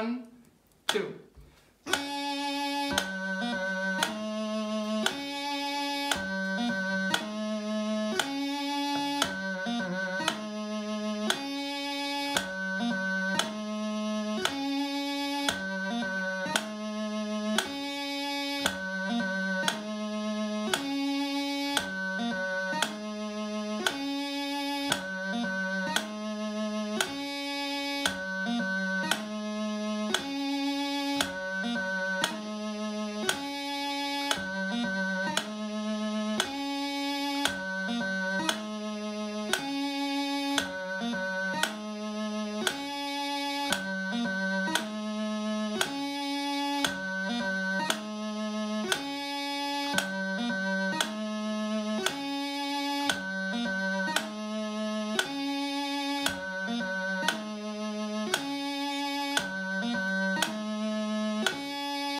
One, two.